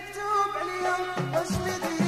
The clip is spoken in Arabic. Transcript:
مكتوب عليهم واسمي